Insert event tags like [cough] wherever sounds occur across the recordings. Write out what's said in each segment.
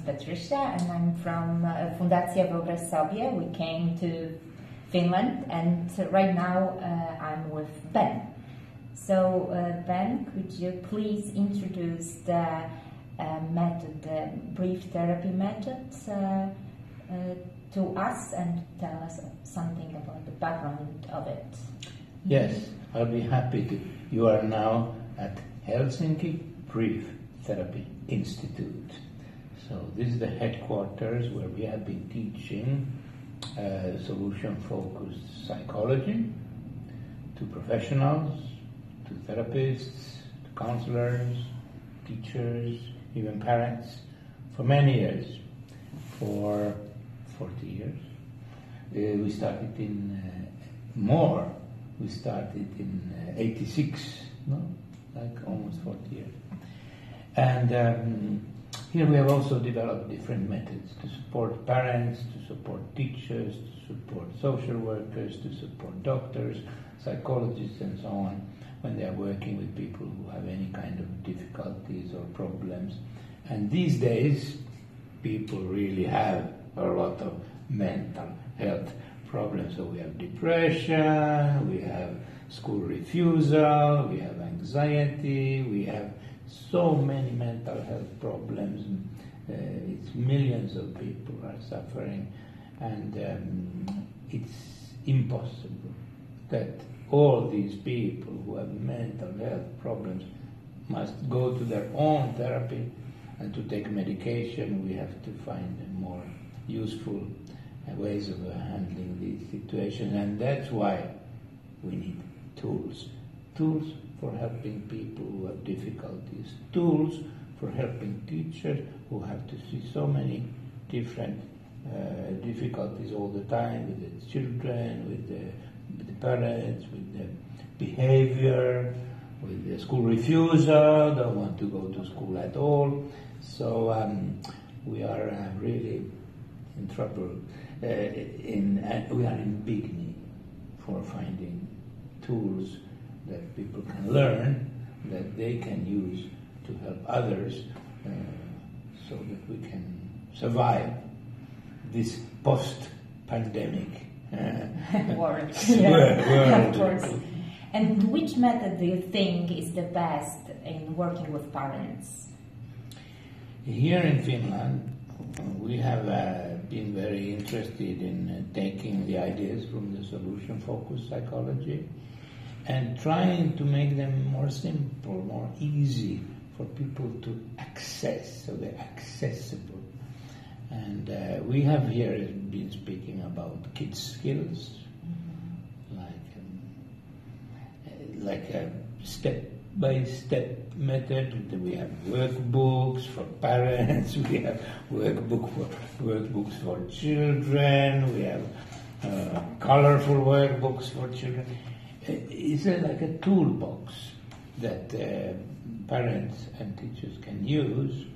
Patricia, and I'm from uh, Fundacja Wyobraź Sobie. We came to Finland, and right now uh, I'm with Ben. So, uh, Ben, could you please introduce the uh, method, the brief therapy method, uh, uh, to us and tell us something about the background of it? Yes, I'll be happy to. You are now at Helsinki Brief Therapy Institute. So this is the headquarters where we have been teaching uh, solution-focused psychology to professionals, to therapists, to counselors, teachers, even parents, for many years, for 40 years. Uh, we started in uh, more. We started in uh, 86, no, like almost 40 years. And um, here we have also developed different methods to support parents, to support teachers, to support social workers, to support doctors, psychologists, and so on when they are working with people who have any kind of difficulties or problems. And these days, people really have a lot of mental health problems. So we have depression, we have school refusal, we have anxiety, we have so many mental health problems. Uh, it's millions of people are suffering, and um, it's impossible that all these people who have mental health problems must go to their own therapy and to take medication. We have to find more useful uh, ways of handling these situations, and that's why we need tools. Tools for helping people who have difficulties, tools for helping teachers who have to see so many different uh, difficulties all the time with the children, with the, with the parents, with the behavior, with the school refusal, don't want to go to school at all. So um, we are uh, really in trouble. Uh, in, uh, we are in big need for finding tools that people can learn, that they can use to help others, uh, so that we can survive this post-pandemic uh, [laughs] world. [laughs] world. of course. And which method do you think is the best in working with parents? Here in Finland, we have uh, been very interested in uh, taking the ideas from the solution-focused psychology and trying to make them more simple, more easy for people to access, so they're accessible. And uh, we have here been speaking about kids' skills, like um, uh, like a step-by-step method. We have workbooks for parents. [laughs] We have workbook for workbooks for children. We have uh, colorful workbooks for children. It's a, like a toolbox that uh, parents and teachers can use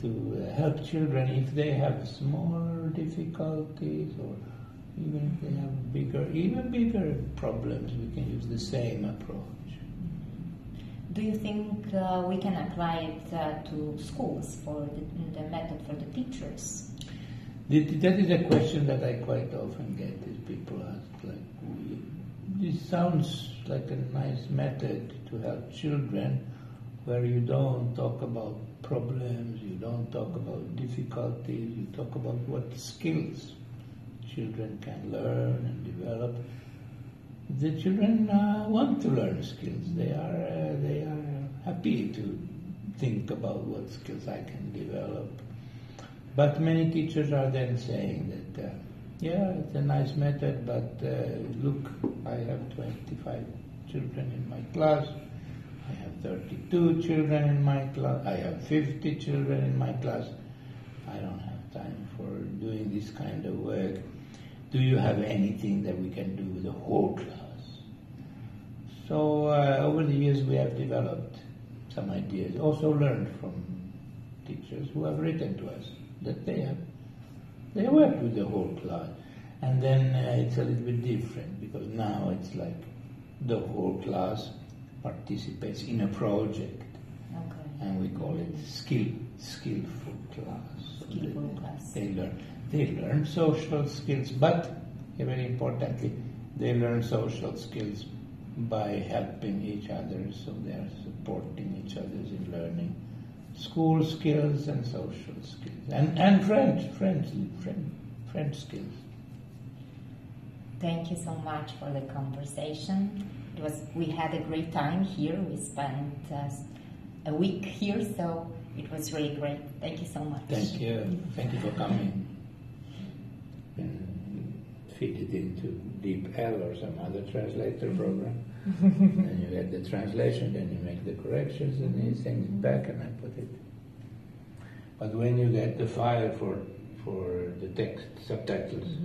to uh, help children if they have smaller difficulties or even if they have bigger, even bigger problems, we can use the same approach. Do you think uh, we can apply it uh, to schools for the, the method for the teachers? Th- That is a question that I quite often get. Is people ask like, "We- "This sounds like a nice method to help children, where you don't talk about problems, you don't talk about difficulties, you talk about what skills children can learn and develop." The children uh, want to learn skills. They are uh, they are happy to think about what skills I can develop. But many teachers are then saying that, uh, yeah, it's a nice method, but uh, look, 25 children in my class, I have 32 children in my class, I have 50 children in my class. I don't have time for doing this kind of work. Do you have anything that we can do with the whole class? So uh, over the years we have developed some ideas, also learned from teachers who have written to us that they have they work with the whole class, and then uh, it's a little bit different because now it's like the whole class participates in a project, Okay. and we call it skill skillful class. Skillful they, class. They learn, they learn social skills, but very importantly, they learn social skills by helping each other, so they are supporting each other in learning school skills and social skills, and and friend, friend, friend skills. Thank you so much for the conversation. It was we had a great time here. We spent uh, a week here, so it was really great. Thank you so much. Thank you, thank you for coming. And fit it into DeepL or some other translator program. [laughs] and you get the translation, then you make the corrections, and you send it back, and I put it. But when you get the file for for the text subtitles,